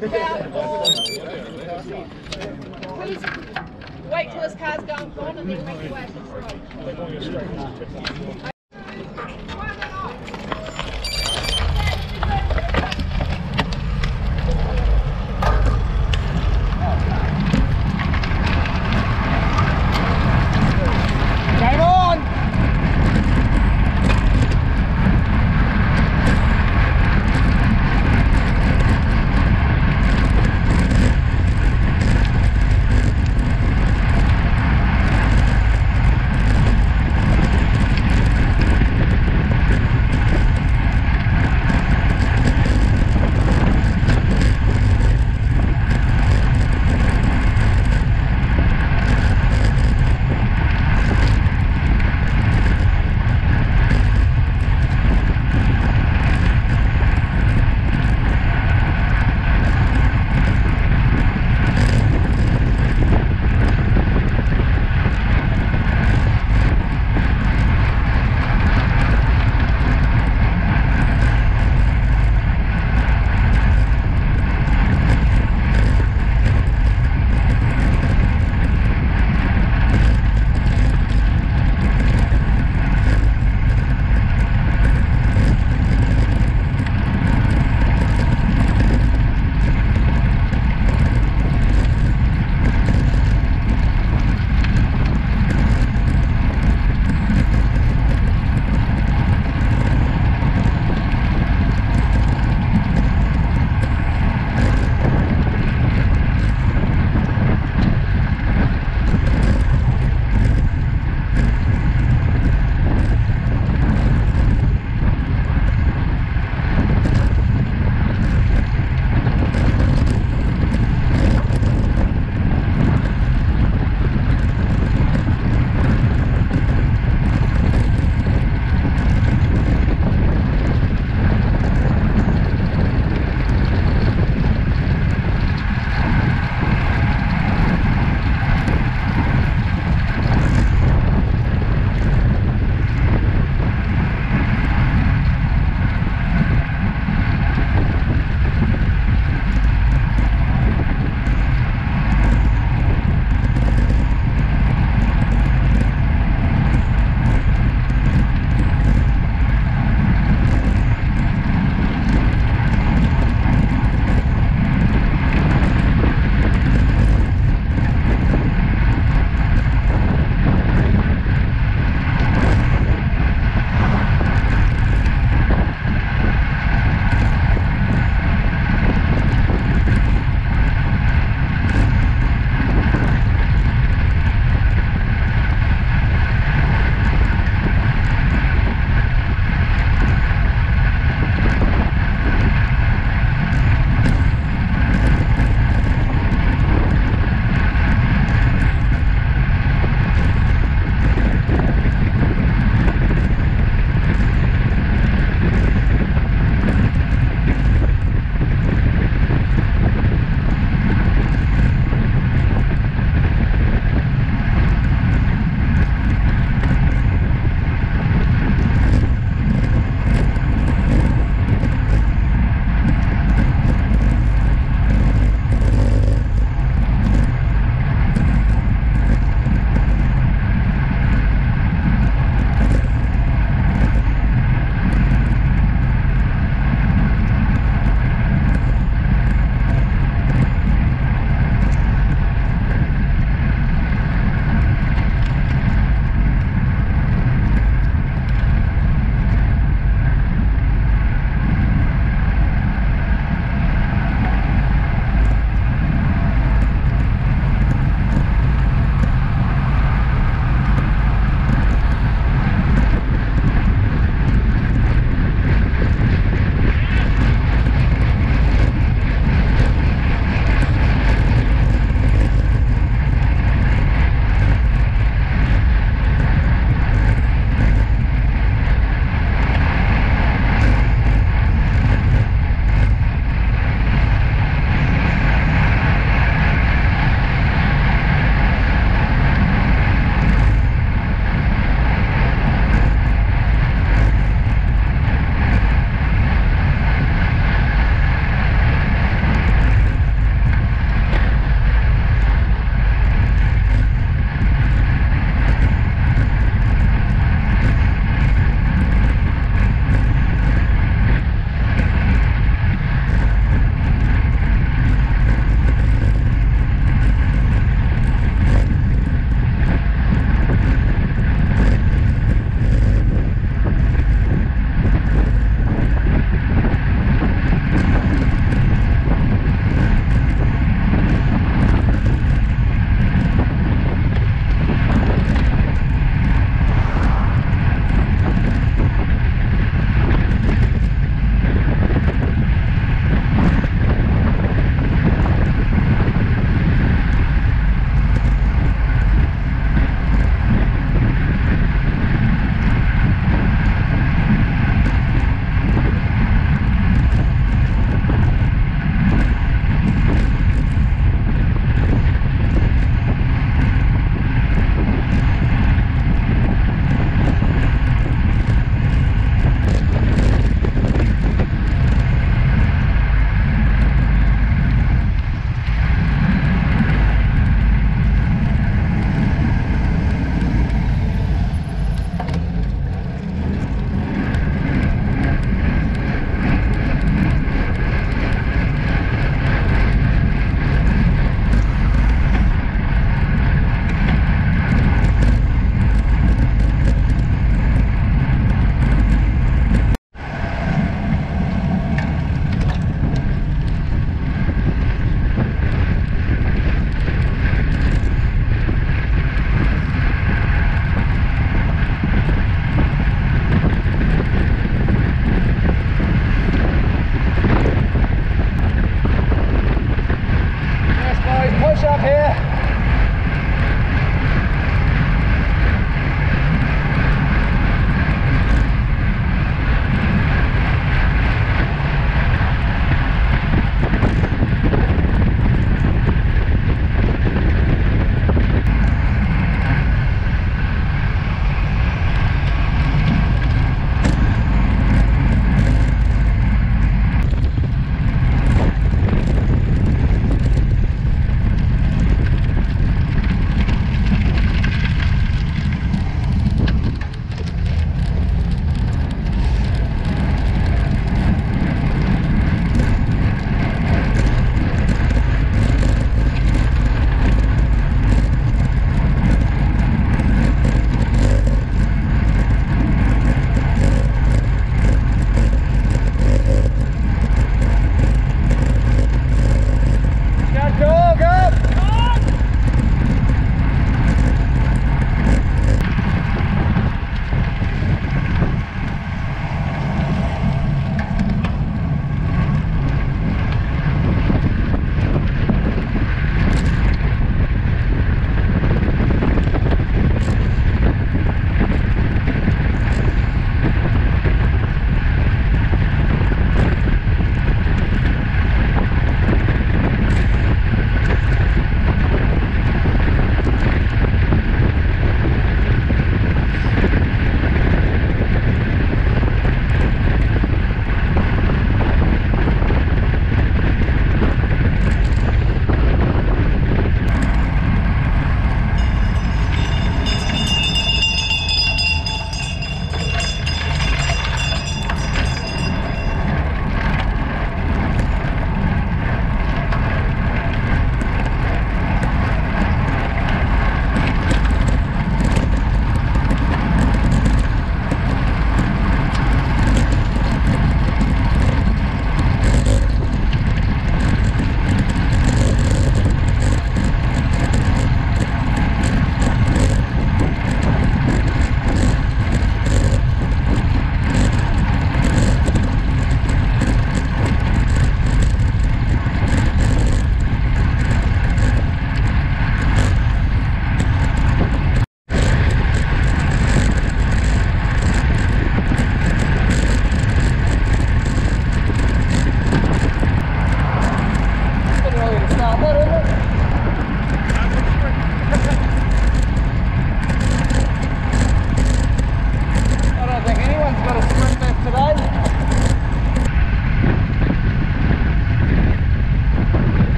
Please wait till this car's gone, gone and then make your way straight. Game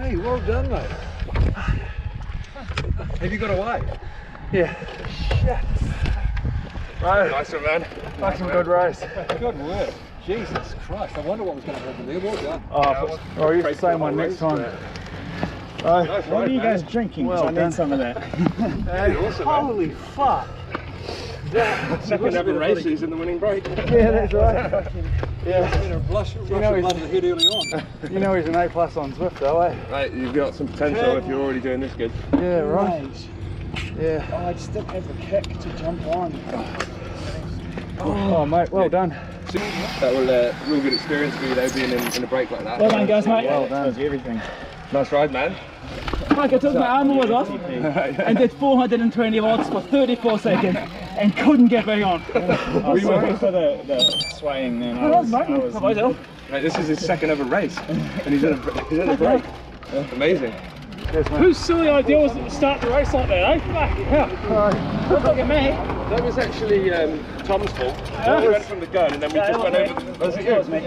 Hey, Well done, mate. Have you got away? Yeah. Shit. Right. Nice one, man. Nice, nice good race. Good work. Jesus Christ, I wonder what was going to happen there. Well done. Oh, yeah, oh I'll use the same one next time. Uh, nice what are you man. guys drinking? Well, I need some of that. hey, awesome, Holy fuck fuck. Second ever races in the winning break. Yeah, that's right. Yeah. You know, blush, rush know of he's- blood to the early on. You know he's an A plus on Zwift though, eh? Right, you've got some potential if you're already doing this good. Yeah, right. Mate, Yeah. oh, I just didn't have the kick to jump on. Oh, mate, well done. That will uh, real good experience for you though, being in, in a break like that. Well done, guys, mate. Well done. everything. Nice ride, man. Like I took my arm was off and did 420 watts for 34 seconds and couldn't get back on. I was sorry for the, the swaying then. I was, I was, Right, this is his second ever race, and he's in a, he's in a break. Amazing. Whose silly idea was it to start the race like that, eh? Fucking hell. Look at me. That was actually um, Tom's fault. We went from the gun, and then we Yeah, just went was over. me. Was it It you? me.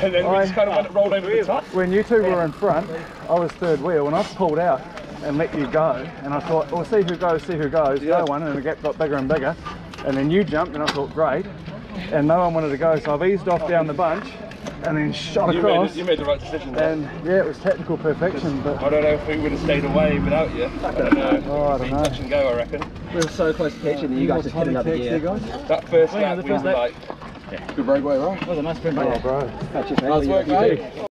and then we just kind of went, rolled over the top. When you two were in front, I was third wheel and I pulled out and let you go. And I thought, we'll see who goes, see who goes. Yeah. No one, and the gap got bigger and bigger. And then you jumped, and I thought, great. And no one wanted to go, so I've eased off down the bunch and then shot You made, across. it, you made the right decision. there. And yeah, it was technical perfection, but I don't know if we would have stayed away without you. I don't know. Oh, I don't know. touch and go, I reckon. We were so close to catching that you guys just hit another gear. That first yeah, lap, the we first were lap. like, good breakaway, right? That was a nice sprint, oh, bro. Catch you, Nice work, mate.